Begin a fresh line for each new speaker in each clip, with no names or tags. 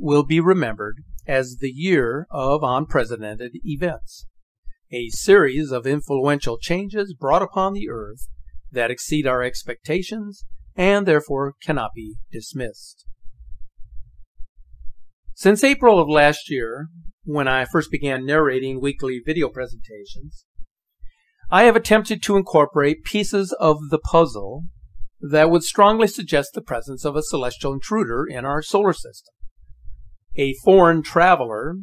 will be remembered as the year of unprecedented events, a series of influential changes brought upon the earth that exceed our expectations and therefore cannot be dismissed. Since April of last year, when I first began narrating weekly video presentations, I have attempted to incorporate pieces of the puzzle that would strongly suggest the presence of a celestial intruder in our solar system. A foreign traveler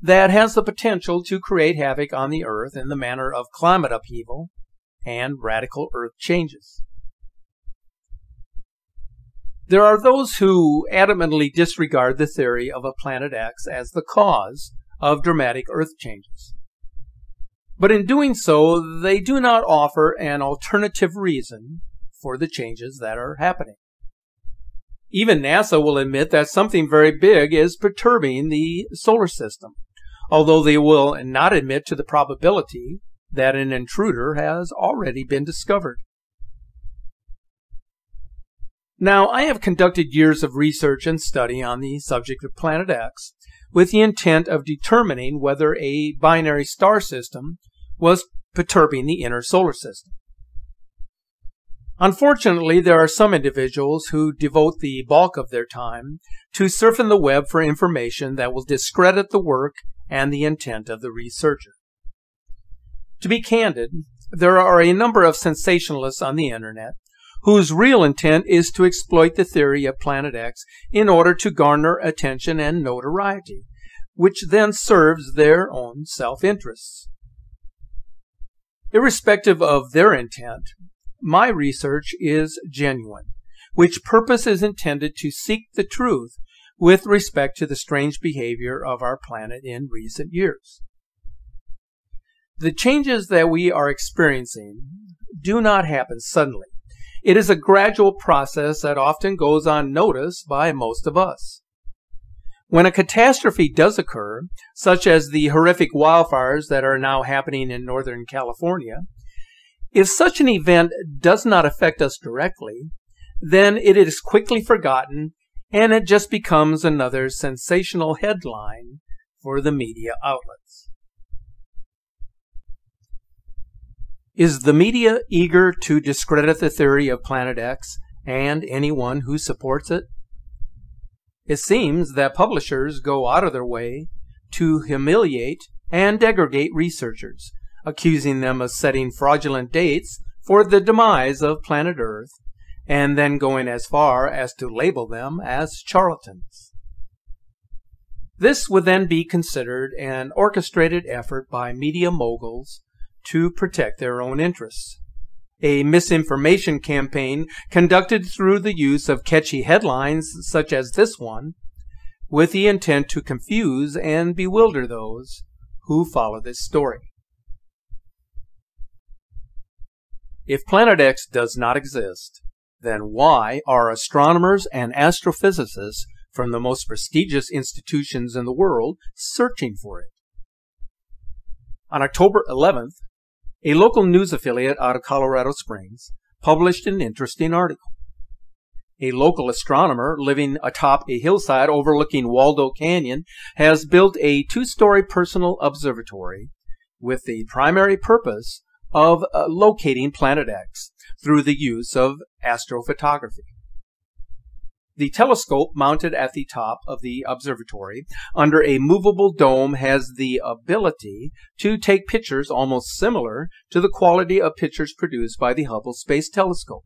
that has the potential to create havoc on the Earth in the manner of climate upheaval and radical Earth changes. There are those who adamantly disregard the theory of a planet X as the cause of dramatic Earth changes. But in doing so, they do not offer an alternative reason for the changes that are happening. Even NASA will admit that something very big is perturbing the solar system, although they will not admit to the probability that an intruder has already been discovered. Now, I have conducted years of research and study on the subject of Planet X with the intent of determining whether a binary star system was perturbing the inner solar system. Unfortunately, there are some individuals who devote the bulk of their time to surfing the web for information that will discredit the work and the intent of the researcher. To be candid, there are a number of sensationalists on the internet whose real intent is to exploit the theory of Planet X in order to garner attention and notoriety, which then serves their own self interests. Irrespective of their intent, my research is genuine, which purpose is intended to seek the truth with respect to the strange behavior of our planet in recent years. The changes that we are experiencing do not happen suddenly. It is a gradual process that often goes unnoticed by most of us. When a catastrophe does occur, such as the horrific wildfires that are now happening in Northern California, if such an event does not affect us directly, then it is quickly forgotten and it just becomes another sensational headline for the media outlets. Is the media eager to discredit the theory of Planet X and anyone who supports it? It seems that publishers go out of their way to humiliate and degrade researchers, accusing them of setting fraudulent dates for the demise of planet Earth, and then going as far as to label them as charlatans. This would then be considered an orchestrated effort by media moguls to protect their own interests. A misinformation campaign conducted through the use of catchy headlines such as this one, with the intent to confuse and bewilder those who follow this story. If Planet X does not exist, then why are astronomers and astrophysicists from the most prestigious institutions in the world searching for it? On October 11th, a local news affiliate out of Colorado Springs published an interesting article. A local astronomer living atop a hillside overlooking Waldo Canyon has built a two-story personal observatory with the primary purpose of uh, locating Planet X through the use of astrophotography. The telescope mounted at the top of the observatory under a movable dome has the ability to take pictures almost similar to the quality of pictures produced by the Hubble Space Telescope.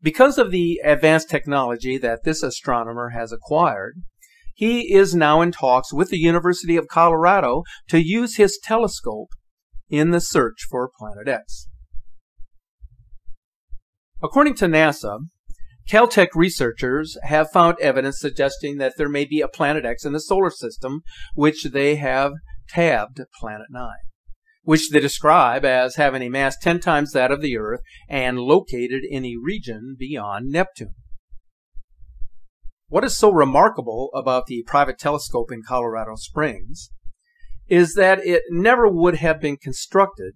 Because of the advanced technology that this astronomer has acquired, he is now in talks with the University of Colorado to use his telescope in the search for Planet X. According to NASA, Caltech researchers have found evidence suggesting that there may be a planet X in the solar system, which they have tabbed Planet 9, which they describe as having a mass 10 times that of the Earth and located in a region beyond Neptune. What is so remarkable about the private telescope in Colorado Springs is that it never would have been constructed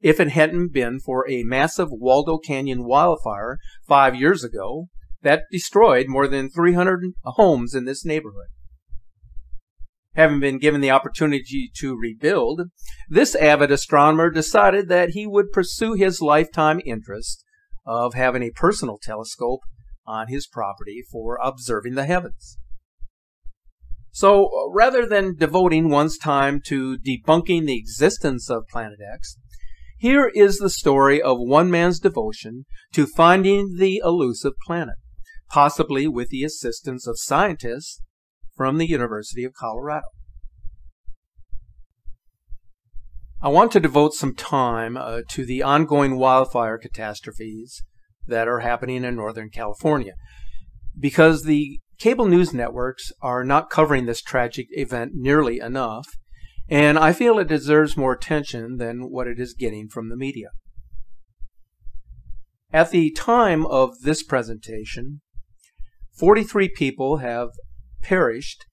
if it hadn't been for a massive Waldo Canyon wildfire five years ago that destroyed more than 300 homes in this neighborhood. Having been given the opportunity to rebuild, this avid astronomer decided that he would pursue his lifetime interest of having a personal telescope on his property for observing the heavens. So uh, rather than devoting one's time to debunking the existence of Planet X, here is the story of one man's devotion to finding the elusive planet, possibly with the assistance of scientists from the University of Colorado. I want to devote some time uh, to the ongoing wildfire catastrophes that are happening in Northern California because the cable news networks are not covering this tragic event nearly enough, and I feel it deserves more attention than what it is getting from the media. At the time of this presentation, 43 people have perished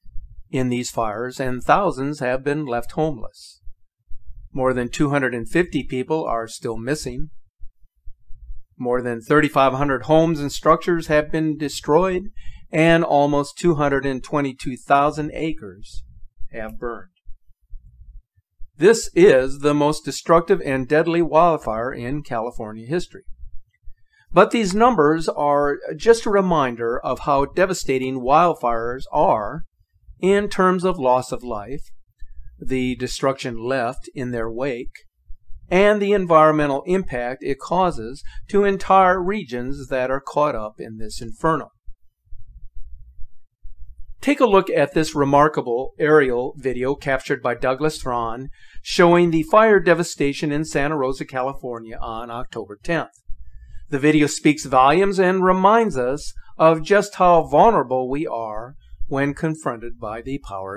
in these fires and thousands have been left homeless. More than 250 people are still missing. More than 3,500 homes and structures have been destroyed, and almost 222,000 acres have burned. This is the most destructive and deadly wildfire in California history. But these numbers are just a reminder of how devastating wildfires are in terms of loss of life, the destruction left in their wake, and the environmental impact it causes to entire regions that are caught up in this inferno. Take a look at this remarkable aerial video captured by Douglas Thron showing the fire devastation in Santa Rosa, California on October 10th. The video speaks volumes and reminds us of just how vulnerable we are when confronted by the power